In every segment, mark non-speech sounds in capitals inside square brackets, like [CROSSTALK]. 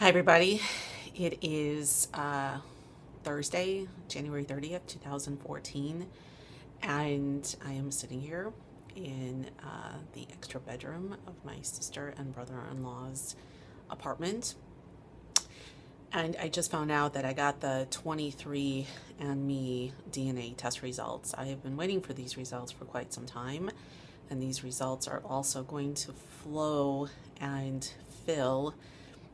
Hi, everybody. It is uh, Thursday, January 30th, 2014, and I am sitting here in uh, the extra bedroom of my sister and brother in law's apartment. And I just found out that I got the 23andMe DNA test results. I have been waiting for these results for quite some time, and these results are also going to flow and fill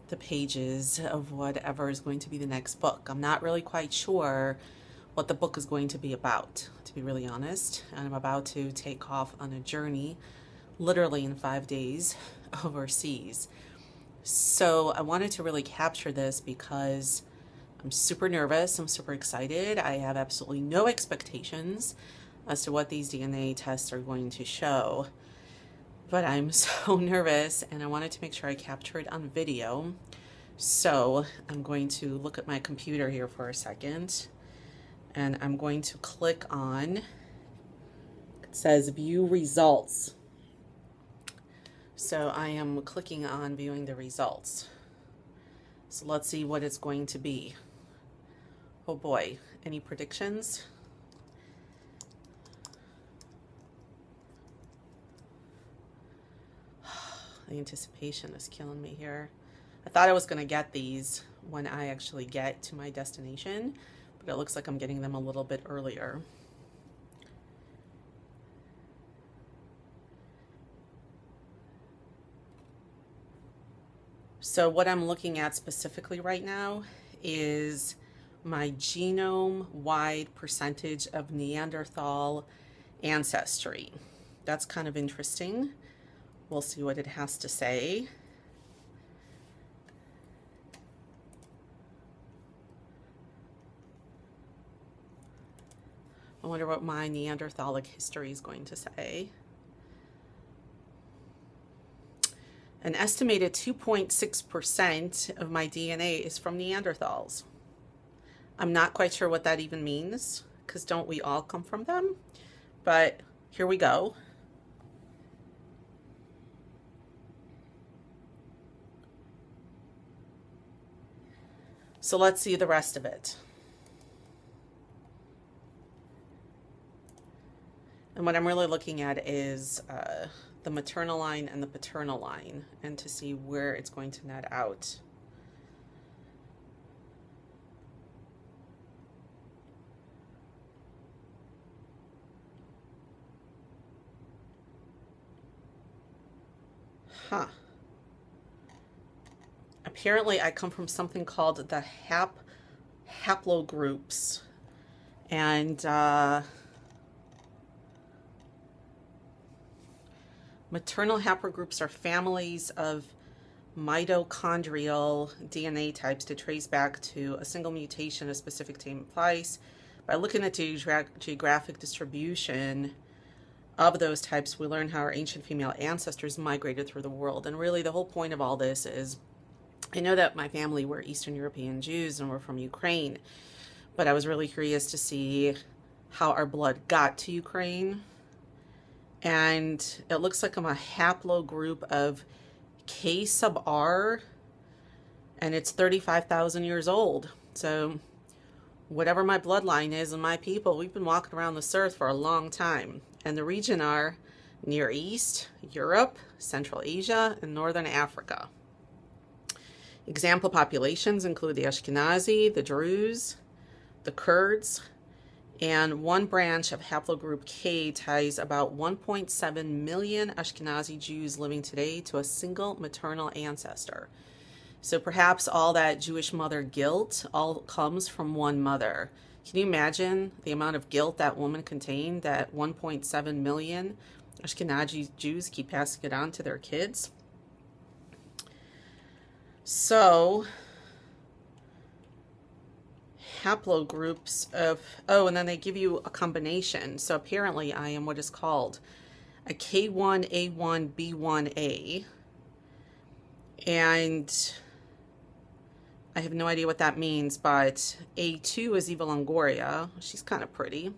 the pages of whatever is going to be the next book. I'm not really quite sure what the book is going to be about, to be really honest. And I'm about to take off on a journey, literally in five days, [LAUGHS] overseas. So I wanted to really capture this because I'm super nervous. I'm super excited. I have absolutely no expectations as to what these DNA tests are going to show. But I'm [LAUGHS] so nervous and I wanted to make sure I capture it on video. So I'm going to look at my computer here for a second and I'm going to click on, it says view results. So I am clicking on viewing the results. So let's see what it's going to be. Oh boy, any predictions? The anticipation is killing me here. I thought I was going to get these when I actually get to my destination, but it looks like I'm getting them a little bit earlier. So what I'm looking at specifically right now is my genome-wide percentage of Neanderthal ancestry. That's kind of interesting. We'll see what it has to say. I wonder what my Neanderthalic history is going to say. An estimated 2.6% of my DNA is from Neanderthals. I'm not quite sure what that even means, because don't we all come from them? But here we go. So let's see the rest of it. And what I'm really looking at is uh, the maternal line and the paternal line and to see where it's going to net out. Huh apparently I come from something called the hap haplogroups. And uh, maternal haplogroups are families of mitochondrial DNA types to trace back to a single mutation, a specific time place. By looking at the geographic distribution of those types, we learn how our ancient female ancestors migrated through the world. And really, the whole point of all this is I know that my family were Eastern European Jews and were from Ukraine, but I was really curious to see how our blood got to Ukraine. And it looks like I'm a haplogroup of K sub R, and it's 35,000 years old. So whatever my bloodline is and my people, we've been walking around this earth for a long time. And the region are Near East, Europe, Central Asia, and Northern Africa. Example populations include the Ashkenazi, the Druze, the Kurds, and one branch of haplogroup K ties about 1.7 million Ashkenazi Jews living today to a single maternal ancestor. So perhaps all that Jewish mother guilt all comes from one mother. Can you imagine the amount of guilt that woman contained that 1.7 million Ashkenazi Jews keep passing it on to their kids? So, haplogroups of, oh, and then they give you a combination. So apparently I am what is called a K1A1B1A. And I have no idea what that means, but A2 is Eva Longoria. She's kind of pretty.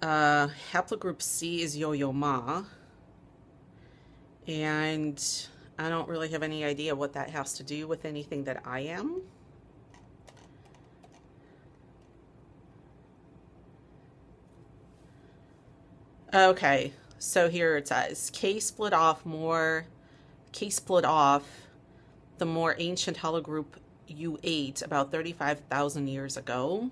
Uh, haplogroup C is Yo-Yo Ma. And I don't really have any idea what that has to do with anything that I am. Okay, so here it says K split off more, K split off the more ancient haplogroup U8 about 35,000 years ago.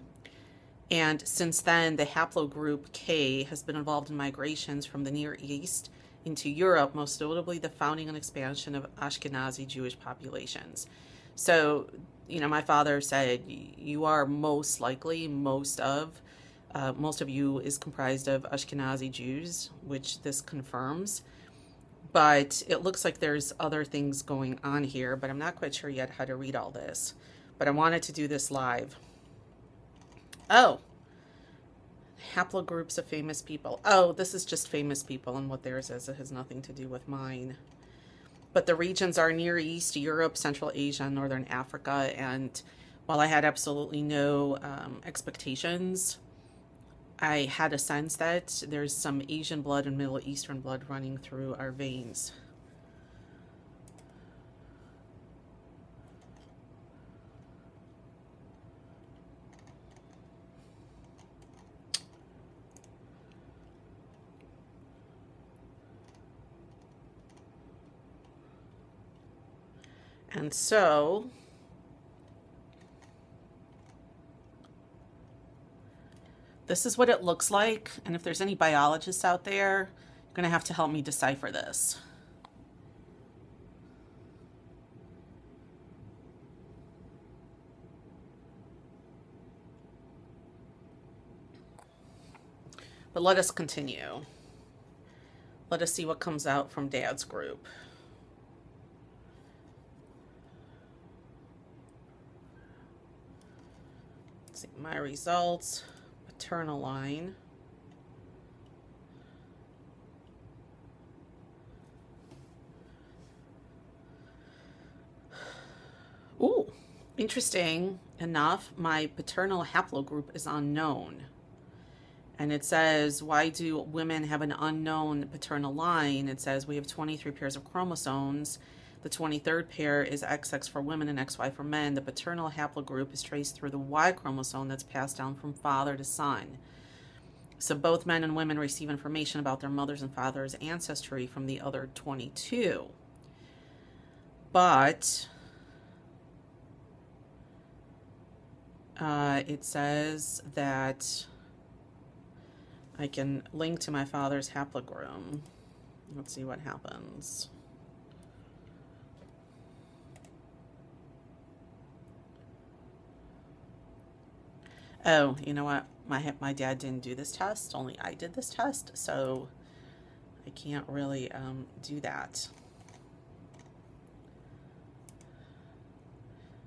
And since then, the haplogroup K has been involved in migrations from the Near East into Europe, most notably the founding and expansion of Ashkenazi Jewish populations. So, you know, my father said, you are most likely, most of, uh, most of you is comprised of Ashkenazi Jews, which this confirms. But it looks like there's other things going on here, but I'm not quite sure yet how to read all this. But I wanted to do this live. Oh, haplogroups of famous people. Oh, this is just famous people and what theirs is. It has nothing to do with mine. But the regions are Near East, Europe, Central Asia, Northern Africa. And while I had absolutely no um, expectations, I had a sense that there's some Asian blood and Middle Eastern blood running through our veins. And so, this is what it looks like. And if there's any biologists out there, you're going to have to help me decipher this. But let us continue. Let us see what comes out from Dad's group. see my results, paternal line. Ooh, interesting enough, my paternal haplogroup is unknown. And it says, why do women have an unknown paternal line? It says we have 23 pairs of chromosomes the 23rd pair is XX for women and XY for men. The paternal haplogroup is traced through the Y chromosome that's passed down from father to son. So both men and women receive information about their mother's and father's ancestry from the other 22. But uh, it says that I can link to my father's haplogram. Let's see what happens. Oh, you know what? My my dad didn't do this test. Only I did this test, so I can't really um, do that.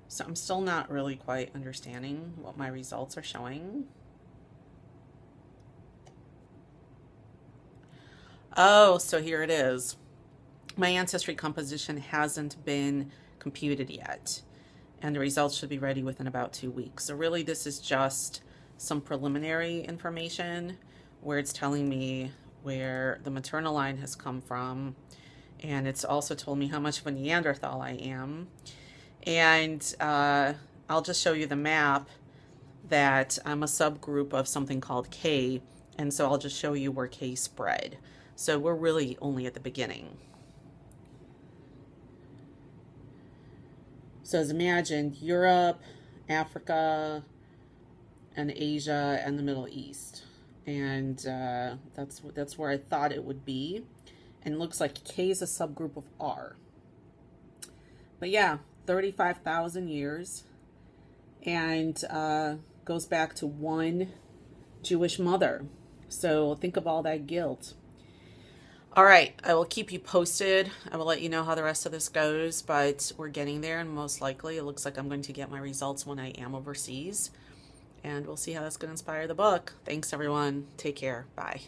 So I'm still not really quite understanding what my results are showing. Oh, so here it is. My ancestry composition hasn't been computed yet and the results should be ready within about two weeks. So really this is just some preliminary information where it's telling me where the maternal line has come from and it's also told me how much of a Neanderthal I am. And uh, I'll just show you the map that I'm a subgroup of something called K, and so I'll just show you where K spread. So we're really only at the beginning. So as imagined, Europe, Africa, and Asia, and the Middle East. And uh, that's, that's where I thought it would be. And looks like K is a subgroup of R. But yeah, 35,000 years. And uh, goes back to one Jewish mother. So think of all that guilt. All right, I will keep you posted. I will let you know how the rest of this goes, but we're getting there, and most likely it looks like I'm going to get my results when I am overseas. And we'll see how that's going to inspire the book. Thanks, everyone. Take care. Bye.